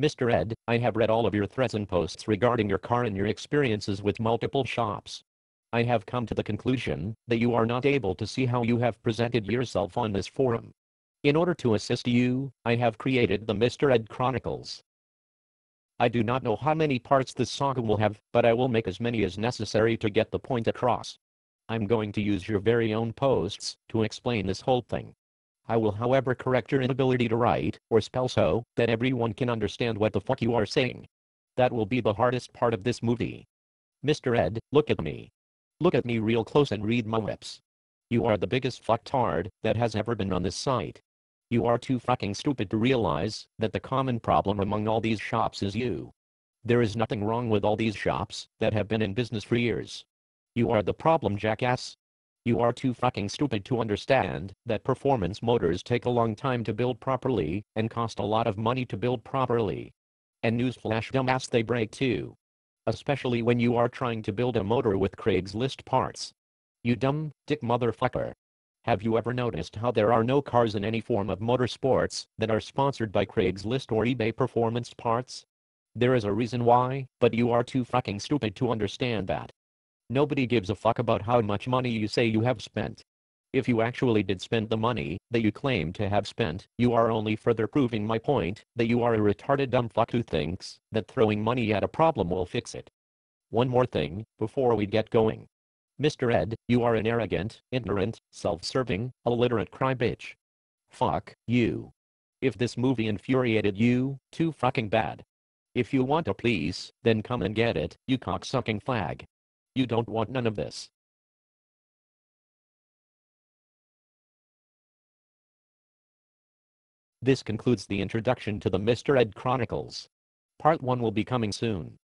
Mr. Edd, I have read all of your threads and posts regarding your car and your experiences with multiple shops. I have come to the conclusion that you are not able to see how you have presented yourself on this forum. In order to assist you, I have created the Mr. Edd Chronicles. I do not know how many parts this saga will have, but I will make as many as necessary to get the point across. I'm going to use your very own posts to explain this whole thing. I will however correct your inability to write or spell so that everyone can understand what the fuck you are saying. That will be the hardest part of this movie. Mr. Edd, look at me. Look at me real close and read my lips. You are the biggest fucktard that has ever been on this site. You are too fucking stupid to realize that the common problem among all these shops is you. There is nothing wrong with all these shops that have been in business for years. You are the problem jackass. You are too fucking stupid to understand that performance motors take a long time to build properly and cost a lot of money to build properly. And newsflash dumbass they break too. Especially when you are trying to build a motor with Craigslist parts. You dumb, dick motherfucker. Have you ever noticed how there are no cars in any form of motorsports that are sponsored by Craigslist or eBay performance parts? There is a reason why, but you are too fucking stupid to understand that. Nobody gives a fuck about how much money you say you have spent. If you actually did spend the money that you claim to have spent, you are only further proving my point that you are a retarded dumb fuck who thinks that throwing money at a problem will fix it. One more thing, before we get going. Mr. Edd, you are an arrogant, ignorant, self-serving, illiterate crybitch. Fuck you. If this movie infuriated you, too fucking bad. If you want a please, then come and get it, you cocksucking flag. You don't want none of this. This concludes the introduction to the Mr. Edd Chronicles. Part 1 will be coming soon.